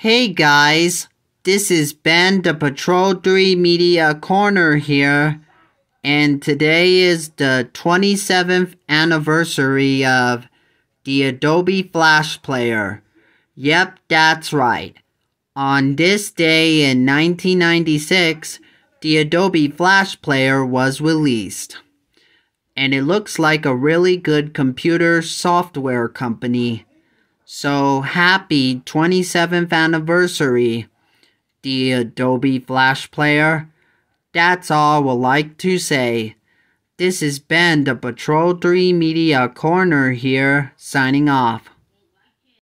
Hey guys, this is Ben the Patrol 3 Media Corner here, and today is the 27th anniversary of the Adobe Flash Player. Yep, that's right. On this day in 1996, the Adobe Flash Player was released. And it looks like a really good computer software company. So happy 27th anniversary, the Adobe Flash Player. That's all I would like to say. This has been the Patrol 3 Media Corner here, signing off.